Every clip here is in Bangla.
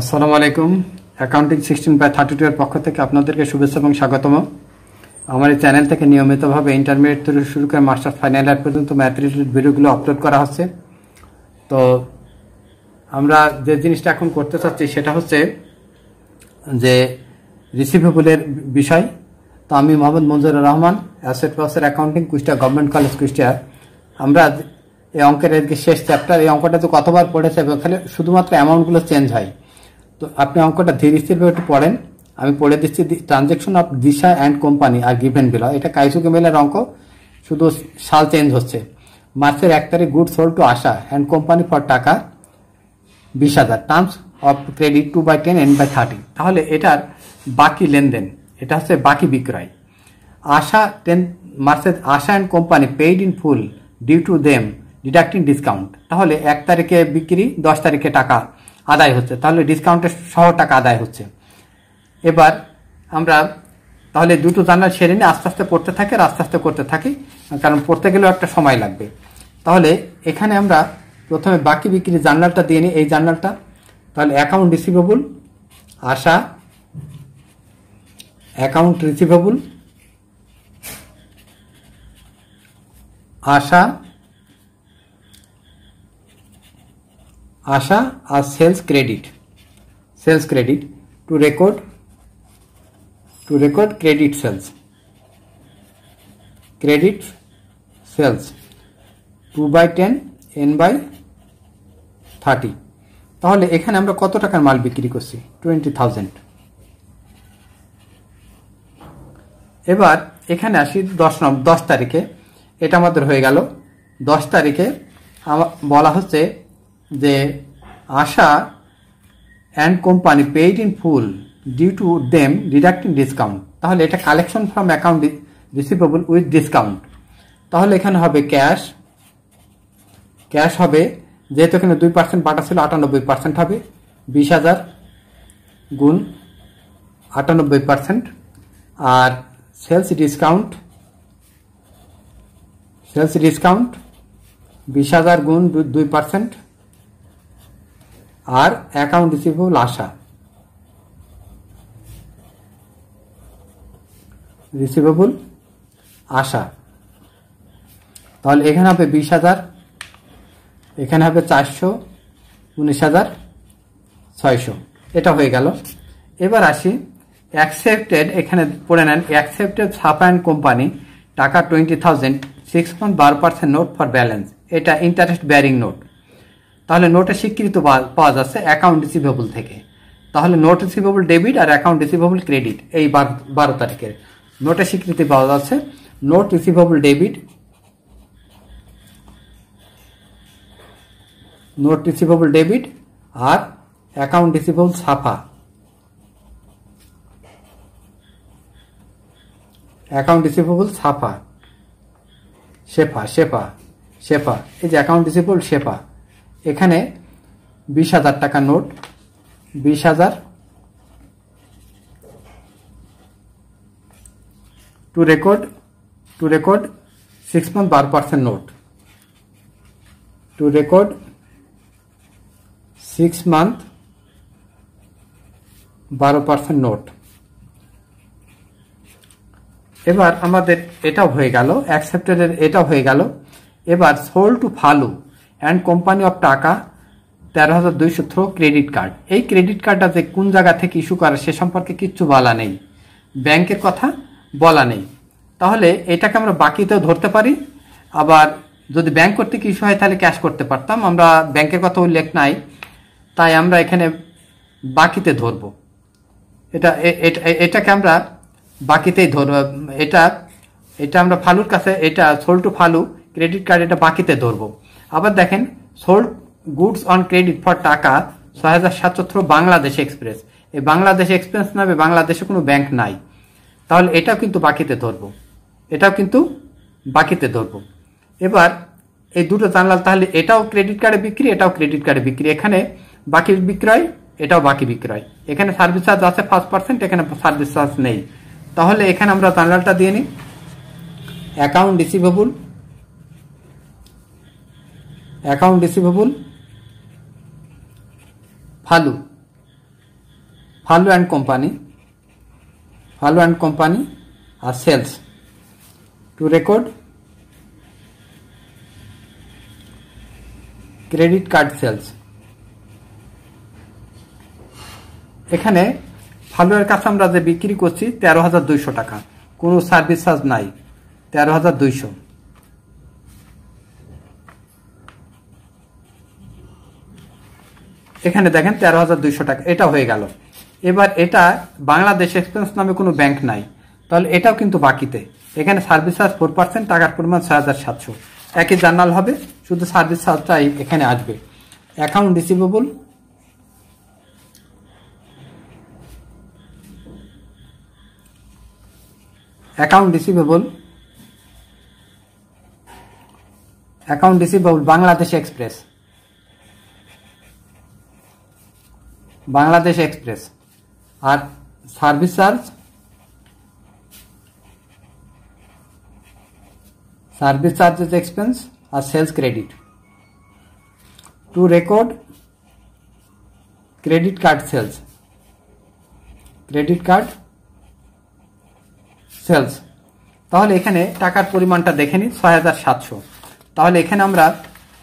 আসসালামু আলাইকুম। Accounting sixteen by thirty two এর পক্ষ থেকে আপনাদেরকে শুভেচ্ছা এবং স্বাগতম। আমার এই চ্যানেল থেকে নিয়মিতভাবে ইন্টারমিডিয়েট থেকে শুরু করে মাস্টার ফাইনাল ইয়ার পর্যন্ত ম্যাথ ভিডিওগুলো আপলোড করা হচ্ছে। তো আমরা যে জিনিসটা এখন করতে চাচ্ছি সেটা হচ্ছে যে রিসিভেবলের বিষয়। তো আমি Mohammad Manjurur Rahman assistant professor accounting Kushtia government college Kushtia. আমরা এই অঙ্কের শেষ চ্যাপ্টার এই অঙ্কটা তো কতবার পড়েছে এবং খালি শুধুমাত্র অ্যামাউন্টগুলো চেঞ্জ হয়। তো আপনি অঙ্কটা ধীরে স্থিরভাবে একটু পড়েন। আমি পড়ে দিচ্ছি transaction of Disha and company are given below এটা কাইসুকে মেলের অঙ্ক। শুধু সাল চেঞ্জ হচ্ছে। মার্চের এক তারিখ good sold to Asha and company for টাকা বিশ হাজার। Terms of credit two by ten n by thirty তাহলে এটার বাকি লেনদেন। এটা হচ্ছে বাকি বিক্রয়। আশা টেন মার্চের Asha and company paid in full due to them deducting discount তাহলে এক তারিখে বিক্রি, দশ তারিখে টাকা আদায় হচ্ছে। তাহলে ডিসকাউন্টের সহ টাকা আদায় হচ্ছে। এবার আমরা তাহলে দুটো জার্নাল সেরে নিয়ে আস্তে আস্তে পড়তে থাকি আর আস্তে আস্তে করতে থাকি, কারণ পড়তে গেলেও একটা সময় লাগবে। তাহলে এখানে আমরা প্রথমে বাকি বিক্রির জার্নালটা দিয়ে নিই, এই জার্নালটা। তাহলে account receivable Asha account receivable Asha Asha R sales credit sales credit to record to record credit sales credit sales two by ten n by thirty তাহলে এখানে আমরা কত টাকার মাল বিক্রি করছি? টোয়েন্টি থাউজেন্ড এবার এখানে আসি দশ দশ তারিখে। এটা আমাদের হয়ে গেল। দশ তারিখে বলা হচ্ছে যে Asha and company paid in full due to them deducting discount তাহলে এটা collection from account receivable with discount তাহলে এখানে হবে ক্যাশ ক্যাশ হবে, যেহেতু এখানে দুই পার্সেন্ট বাটা ছিল, আটানব্বই পার্সেন্ট হবে, বিশ হাজার গুণ আটানব্বই পার্সেন্ট আর সেলস ডিসকাউন্ট সেলস ডিসকাউন্ট বিশ হাজার গুণ দুই পার্সেন্ট আর account receivable Asha receivable Asha তাহলে এখানে হবে বিশ হাজার, এখানে হবে চারশো, উনিশ হাজার, ছয়শো। এটা হয়ে গেল। এবার আসি অ্যাকসেপ্টেড এখানে পড়ে নেন অ্যাকসেপ্টেড অ্যান্ড কোম্পানি টাকা টোয়েন্টি থাউজেন্ড সিক্স পয়েন্ট বারো পার্সেন্ট নোট ফর ব্যালেন্স এটা ইন্টারেস্ট ব্যারিং নোট তাহলে নোটে স্বীকৃত পাওয়া যাচ্ছে অ্যাকাউন্ট রিসিভেবল থেকে। তাহলে নোট রিসিভেবল ডেবিট আর অ্যাকাউন্ট রিসিভেবল ক্রেডিট এই বারো তারিখের। নোটে স্বীকৃতি পাওয়া যাচ্ছে note receivable debit note receivable debit আর account receivable Safa account receivable Safa Shefa Shefa Shefa. এই যে অ্যাকাউন্ট রিসিভেবল শেফা। এখানে বিশ হাজার টাকা নোট, বিশ হাজার to record to record six point বারো percent note. To record six month বারো পার্সেন্ট নোট। এবার আমাদের এটাও হয়ে গেল, অ্যাকসেপ্টেডের এটাও হয়ে গেল। এবার sold to Falu. And company of টাকা তেরো হাজার দুইশো থ্রো ক্রেডিট কার্ড এই ক্রেডিট কার্ডটা যে কোন জায়গা থেকে ইস্যু করে সে সম্পর্কে কিচ্ছু বলা নেই। ব্যাংকের কথা বলা নেই। তাহলে এটাকে আমরা বাকিতেও ধরতে পারি। আবার যদি ব্যাংক কর্তৃক ইস্যু হয়, তাহলে ক্যাশ করতে পারতাম। আমরা ব্যাংকের কথা উল্লেখ নাই। তাই আমরা এখানে বাকিতে ধরব। এটা এটাকে আমরা বাকিতেই ধরব। এটা এটা আমরা ফালুর কাছে, এটা sold to Falu credit card এটা বাকিতে ধরবো। আবার দেখেন sold goods on credit for টাকা ছয় হাজার সাতশো বাংলাদেশ এক্সপ্রেস। এই বাংলাদেশ এক্সপ্রেস নামে বাংলাদেশে কোনো ব্যাংক নাই। তাহলে এটাও কিন্তু বাকিতে ধরবো। এটাও কিন্তু বাকিতে ধরবো। এবার এই দুটো জানলাল তাহলে এটাও ক্রেডিট কার্ডে বিক্রি, এটাও ক্রেডিট কার্ডে বিক্রি। এখানে বাকি বিক্রয়, এটাও বাকি বিক্রয়। এখানে সার্ভিস চার্জ আছে পাঁচ পার্সেন্ট এখানে সার্ভিস চার্জ নেই। তাহলে এখানে আমরা জানলালটা দিয়ে নিই। Account receivable account receivable Falu Falu and company Falu and company R sales to record credit card sales এখানে ফালুয়ের কাছে আমরা যে বিক্রি করছি, তেরো হাজার দুইশো টাকা। কোনো সার্ভিস চার্জ নাই, তেরো হাজার দুইশো। এখানে দেখেন তেরো হাজার দুইশো টাকা, এটা হয়ে গেল। এবার এটা বাংলাদেশ এক্সপেন্স নামে কোনো ব্যাংক নাই। তাহলে এটাও কিন্তু বাকিতে। এখানে সার্ভিস চার্জ ফোর পার্সেন্ট টাকার পরিমাণ ছয় হাজার সাতশো। একই জার্নাল হবে, শুধু সার্ভিস চার্জটাই এখানে আসবে। Account receivable account receivable account receivable Bangladesh express Bangladesh express. R service charge? Service charges expense R sales credit. To record, credit card sales. Credit card sales. তাহলে এখানে টাকার পরিমাণটা দেখে নিই, ছয় হাজার সাতশো। তাহলে এখানে আমরা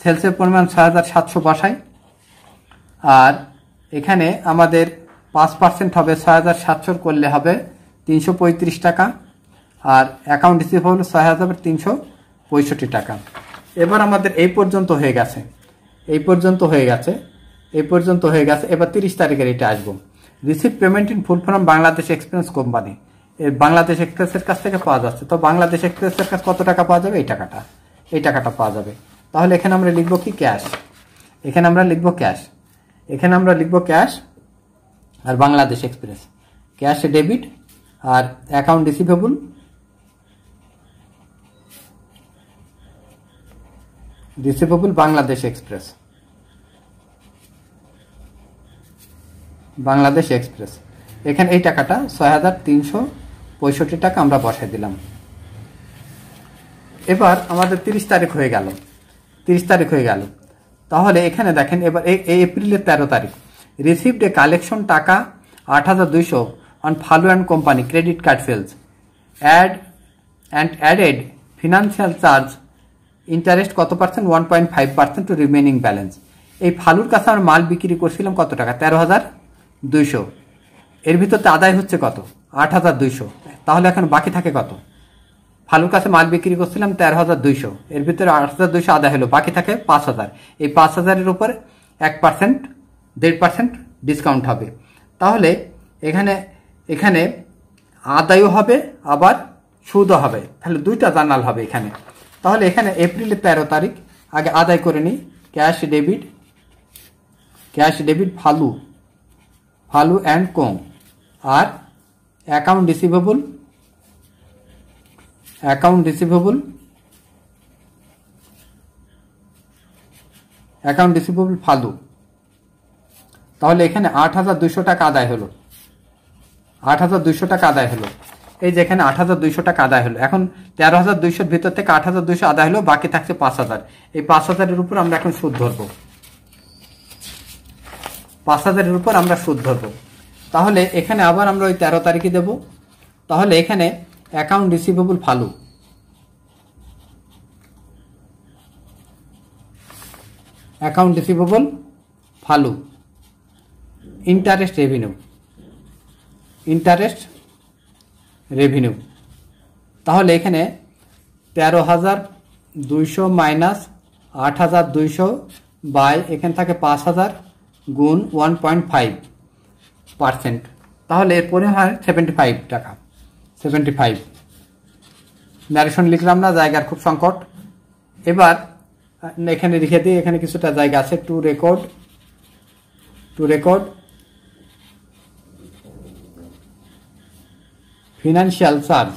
সেলসের পরিমাণ ছয় হাজার সাতশো বসাই, আর এখানে আমাদের পাঁচ পার্সেন্ট হবে ছয় হাজার সাতশোর করলে হবে তিনশো পঁয়ত্রিশ টাকা, আর অ্যাকাউন্ট রিসিভ হলো ছয় হাজার তিনশো পঁয়ষট্টি টাকা। এবার আমাদের এই পর্যন্ত হয়ে গেছে, এই পর্যন্ত হয়ে গেছে, এই পর্যন্ত হয়ে গেছে, এবার তিরিশ তারিখের এটা আসব। Receive payment in full from Bangladesh express company এর বাংলাদেশ এক্সপ্রেসের কাছ থেকে পাওয়া যাচ্ছে। তো বাংলাদেশ এক্সপ্রেসের কাছে কত টাকা পাওয়া যাবে? এই টাকাটা এই টাকাটা পাওয়া যাবে। তাহলে এখানে আমরা লিখব কি ক্যাশ এখানে আমরা লিখব ক্যাশ এখানে আমরা লিখব ক্যাশ আর বাংলাদেশ এক্সপ্রেস। ক্যাশ ডেবিট আর account receivable. Receivable Bangladesh express. Bangladesh express. এখানে এই টাকাটা ছয় হাজার তিনশো পঁয়ষট্টি টাকা আমরা বসাই দিলাম। এবার আমাদের তিরিশ তারিখ হয়ে গেল। তিরিশ তারিখ হয়ে গেল। তাহলে এখানে দেখেন এবার এপ্রিলের তেরো তারিখ। রিসিভড এ কালেকশন টাকা আট হাজার দুইশো on Falu and company credit card sales add and added financial charge interest কত percent one point five percent to remaining balance এই ফালুর কাছে আমরা মাল বিক্রি করছিলাম কত টাকা? তেরো হাজার দুইশো। এর ভিতরতে আদায় হচ্ছে কত? আট হাজার দুইশো। তাহলে এখন বাকি থাকে কত? ফালুর কাছে মাল বিক্রি করছিলাম তেরো হাজার দুইশো। এর ভিতরে আট হাজার দুইশো আদায় হলো, বাকি থাকে পাঁচ হাজার। এই পাঁচ হাজারের উপর এক পার্সেন্ট দেড় পার্সেন্ট ডিসকাউন্ট হবে। তাহলে এখানে এখানে আদায়ও হবে, আবার সুদও হবে। তাহলে দুইটা জার্নাল হবে এখানে। তাহলে এখানে এপ্রিলের তেরো তারিখ, আগে আদায় করে নিই। Cash, debit cash, debit, Falu. Falu and co R account receivable account receivable account receivable Falu তাহলে এখানে আট হাজার দুইশো টাকা আদায় হলো। আট হাজার দুইশো টাকা আদায় হলো। এই যে এখানে আট হাজার দুইশো টাকা আদায় হলো। এখন তেরো হাজার দুইশোর ভিতর থেকে আট হাজার দুইশো আদায় হলো, বাকি থাকছে পাঁচ হাজার। এই পাঁচ হাজারের উপর আমরা এখন সুদ ধরবো। পাঁচ হাজারের উপর আমরা সুদ ধরবো। তাহলে এখানে আবার আমরা ওই তেরো তারিখে দেব। তাহলে এখানে account receivable Falu. Account receivable Falu. Interest revenue. Interest revenue. তাহলে এখানে তেরো হাজার দুইশো মাইনাস আট হাজার দুইশো বাই এখানে থাকে পাঁচ হাজার গুণ ওয়ান পয়েন্ট ফাইভ পার্সেন্ট। তাহলে এর পরিমাণ সেভেন্টি ফাইভ টাকা। Seventy five. ন্যারেশন লিখলাম না, জায়গার খুব সংকট। এবার এখানে লিখে দিই, এখানে কিছুটা জায়গা আছে to record to record financial charge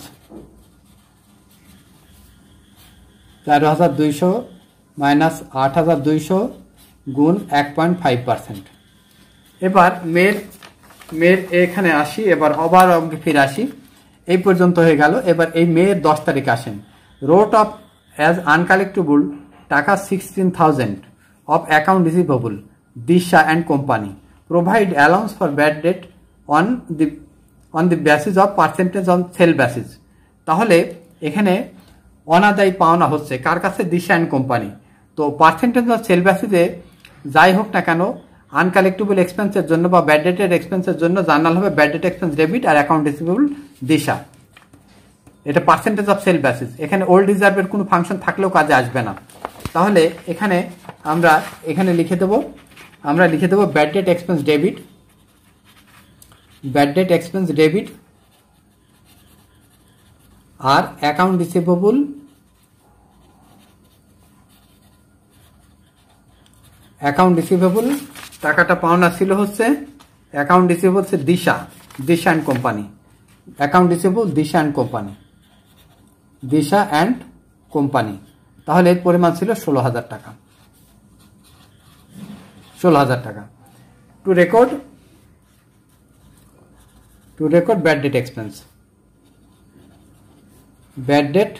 তেরো হাজার দুইশো মাইনাস আট হাজার দুইশো গুণ এক পয়েন্ট ফাইভ পার্সেন্ট। এবার মেয়ের মেয়ের এখানে আসি, এবার অবার অঙ্কে ফিরে আসি। এই পর্যন্ত হয়ে গেল। এবার এই মেয়ের দশ তারিখ আসেন। রোট অফ অ্যাজ আনকালেক্টেবল, টাকা sixteen thousand of account receivable Disha and company. Provide allowance for bad debt on the on the basis of percentage on sale basis তাহলে এখানে অনাদায়ী পাওনা হচ্ছে। কার কাছে? Disha and company. তো পার্সেন্টেজ অফ সেল বেসিসে যাই হোক না কেন আনকালেক্টেবল এক্সপেন্সের জন্য বা ব্যাড ডেটের এক্সপেন্সের জন্য জার্নাল হবে ব্যাড ডেট এক্সপেন্স ডেবিট আর অ্যাকাউন্ট রিসিভেবল দিশা। এটা পার্সেন্টেজ অফ সেল বেসিস এখানে ওল্ড রিজার্ভের কোনো ফাংশন থাকলেও কাজে আসবে না। তাহলে এখানে আমরা এখানে লিখে দেব, আমরা লিখে দেবো bad debt expense debit bad debt expense debit আর অ্যাকাউন্ট রিসিভেবল অ্যাকাউন্ট রিসিভেবল টাকাটা পাওনা ছিল হচ্ছে অ্যাকাউন্ট রিসিভেবল হচ্ছে Disha Disha and company account receivable Disha and company. Disha and company. তাহলে এর পরিমাণ ছিল ষোলো হাজার টাকা। ষোলো হাজার টাকা। To record to record bad debt expense bad debt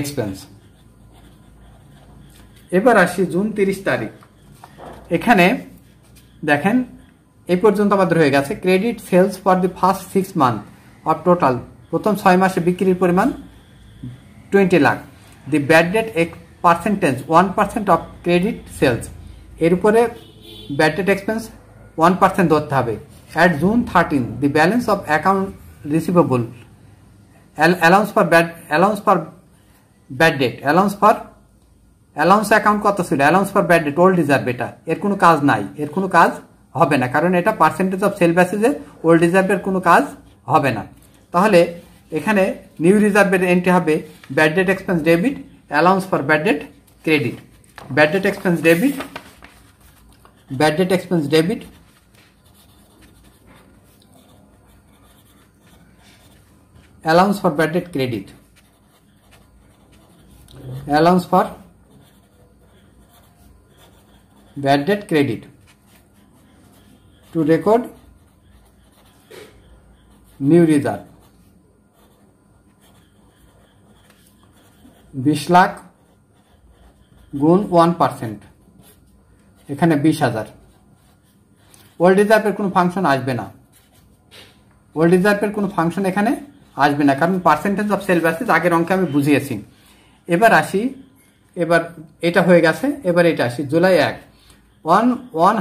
expense এবার আসি জুন তিরিশ তারিখ। এখানে দেখেন এই পর্যন্ত আমাদের হয়ে গেছে। Credit sales for the first six month of total প্রথম ছয় মাসে বিক্রির পরিমাণ twenty lakh. The bad debt এক percentage one percent of credit sales এর উপরে bad debt expense one percent ধরতে হবে। At June thirteen the balance of account receivable allowance for bad allowance for bad debt allowance for allowance account কত ছিল? Allowance for bad debt old reserve এটা। এর কোনো কাজ নাই। এর কোনো কাজ হবে না। কারণ এটা পার্সেন্টেজ অফ সেল বেসিসে ওল্ড রিজার্ভের কোনো কাজ হবে না। তাহলে এখানে নিউ রিজার্ভের এন্ট্রি হবে bad debt expense debit allowance for bad debt credit bad debt expense debit bad debt expense debit allowance for bad debt credit allowance for bad debt credit to record new reserve বিশ লাখ গুণ ওয়ান পার্সেন্ট এখানে বিশ হাজার। ওল্ড রিজার্ভের কোনো ফাংশন আসবে না। ওল্ড রিজার্ভের কোনো ফাংশন এখানে আসবে না, কারণ পার্সেন্টেজ অফ সেল বেসিস আগের অঙ্কে আমি বুঝিয়েছি। এবার আসি, এবার এটা হয়ে গেছে, এবার এটা আসি, জুলাই এক। One one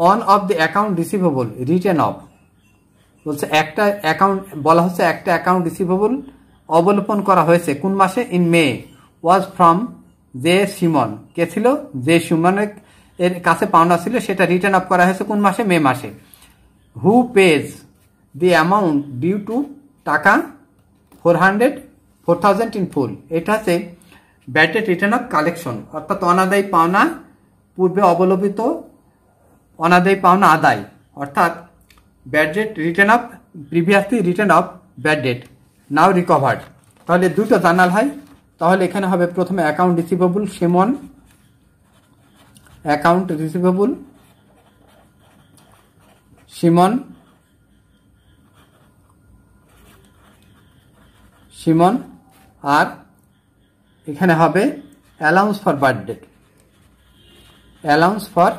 one of the account receivable return of বলছে একটা অ্যাকাউন্ট বলা হচ্ছে একটা অ্যাকাউন্ট রিসিভেবল অবলোপন করা হয়েছে কোন মাসে? In May was from J Simon কে ছিল? জে সিমনের এর কাছে পাওনা ছিল, সেটা রিটার্ন অফ করা হয়েছে কোন মাসে? মে মাসে। Who pays the amount due to টাকা? Four hundred four thousand in full এটা হচ্ছে ব্যাটেড রিটার্ন অফ কালেকশন অর্থাৎ অনাদায়ী পাওনা পূর্বে অবলম্বিত অনাদায়ী পাওনা আদায়, অর্থাৎ bad debt written off previously written off bad debt now recovered তাহলে দুটো জার্নাল হয়। তাহলে এখানে হবে প্রথমে account receivable Simon account receivable Simon Simon আর এখানে হবে allowance for debt allowance for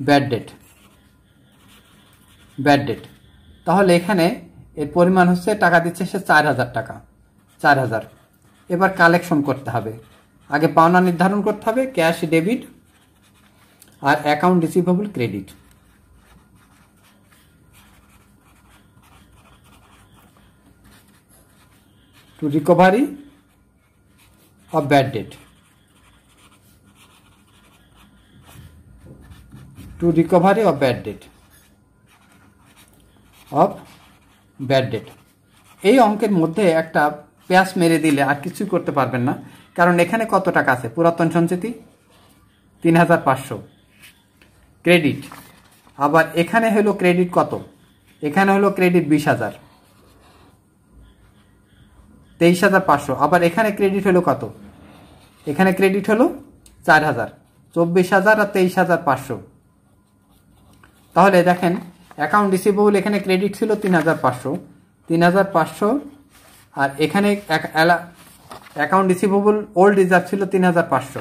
bad debt bad debt তাহলে এখানে এর পরিমাণ হচ্ছে টাকা দিচ্ছে সে চার হাজার টাকা, চার হাজার। এবার কালেকশন করতে হবে। আগে পাওনা নির্ধারণ করতে হবে cash debit R account receivable credit to recovery of bad debt. To recovery of bad debt. Of bad debt. এই অঙ্কের মধ্যে একটা প্যাস মেরে দিলে আর কিছুই করতে পারবেন না, কারণ এখানে কত টাকা আছে? পুরাতন সঞ্চিতি? তিন হাজার পাঁচশো। ক্রেডিট। আবার এখানে হলো ক্রেডিট কত? এখানে হলো ক্রেডিট বিশ হাজার। তেইশ হাজার পাঁচশো। আবার এখানে ক্রেডিট হলো কত? এখানে ক্রেডিট হলো চার হাজার। চব্বিশ হাজার আর তেইশ হাজার পাঁচশো। তাহলে দেখেন অ্যাকাউন্ট রিসিভেবল এখানে ক্রেডিট ছিল তিন হাজার পাঁচশো। তিন হাজার পাঁচশো আর এখানে অ্যাকাউন্ট রিসিভেবল ওল্ড রিজার্ভ ছিল তিন হাজার পাঁচশো।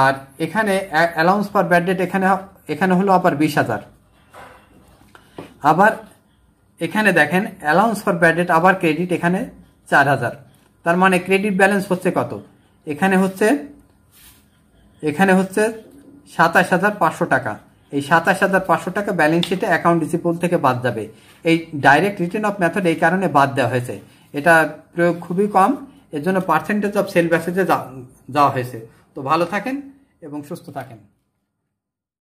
আর এখানে অ্যালাউন্স ফর ব্যাড ডেট এখানে এখানে হলো আবার বিশ হাজার। আবার এখানে দেখেন অ্যালাউন্স ফর ব্যাড ডেট আবার ক্রেডিট এখানে চার হাজার। তার মানে ক্রেডিট ব্যালেন্স হচ্ছে কত? এখানে হচ্ছে এখানে হচ্ছে সাতাশ হাজার পাঁচশো টাকা। এই সাতাশ হাজার পাঁচশো টাকা ব্যালেন্স শিটে অ্যাকাউন্ট রিসিপল থেকে বাদ যাবে। এই ডাইরেক্ট রিটার্ন অফ মেথড এই কারণে বাদ দেওয়া হয়েছে। এটা প্রয়োগ খুবই কম, এর জন্য পার্সেন্টেজ অফ সেল ব্যাসেজে যাওয়া হয়েছে। তো ভালো থাকেন এবং সুস্থ থাকেন।